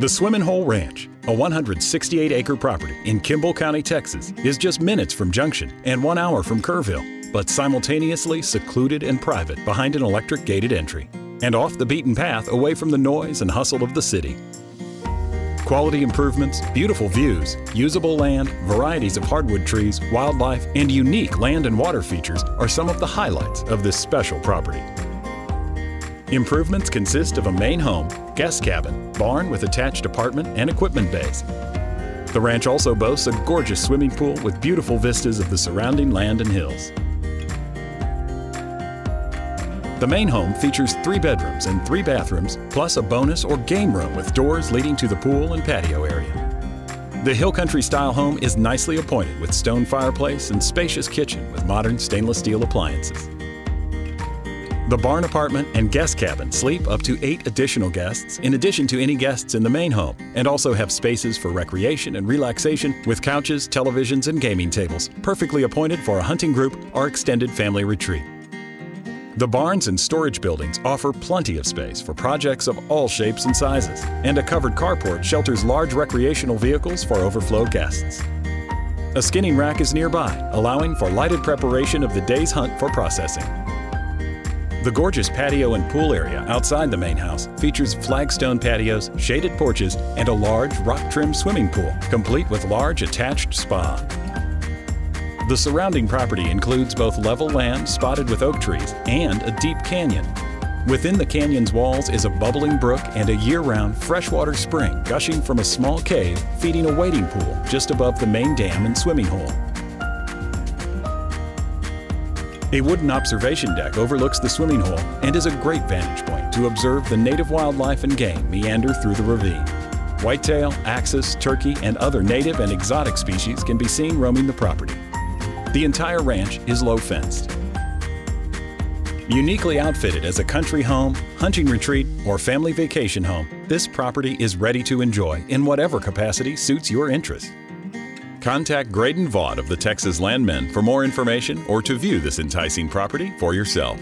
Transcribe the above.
The Swimming Hole Ranch, a 168 acre property in Kimble County, Texas, is just minutes from Junction and one hour from Kerrville, but simultaneously secluded and private behind an electric gated entry, and off the beaten path away from the noise and hustle of the city. Quality improvements, beautiful views, usable land, varieties of hardwood trees, wildlife, and unique land and water features are some of the highlights of this special property. Improvements consist of a main home, guest cabin, barn with attached apartment and equipment bays. The ranch also boasts a gorgeous swimming pool with beautiful vistas of the surrounding land and hills. The main home features three bedrooms and three bathrooms, plus a bonus or game room with doors leading to the pool and patio area. The Hill Country style home is nicely appointed with stone fireplace and spacious kitchen with modern stainless steel appliances. The barn apartment and guest cabin sleep up to eight additional guests in addition to any guests in the main home and also have spaces for recreation and relaxation with couches, televisions, and gaming tables, perfectly appointed for a hunting group or extended family retreat. The barns and storage buildings offer plenty of space for projects of all shapes and sizes, and a covered carport shelters large recreational vehicles for overflow guests. A skinning rack is nearby, allowing for lighted preparation of the day's hunt for processing. The gorgeous patio and pool area outside the main house features flagstone patios, shaded porches, and a large rock-trimmed swimming pool, complete with large attached spa. The surrounding property includes both level land spotted with oak trees and a deep canyon. Within the canyon's walls is a bubbling brook and a year-round freshwater spring gushing from a small cave feeding a wading pool just above the main dam and swimming hole. A wooden observation deck overlooks the swimming hole and is a great vantage point to observe the native wildlife and game meander through the ravine. Whitetail, axis, turkey, and other native and exotic species can be seen roaming the property. The entire ranch is low fenced. Uniquely outfitted as a country home, hunting retreat, or family vacation home, this property is ready to enjoy in whatever capacity suits your interest. Contact Graydon Vaught of the Texas Landmen for more information or to view this enticing property for yourself.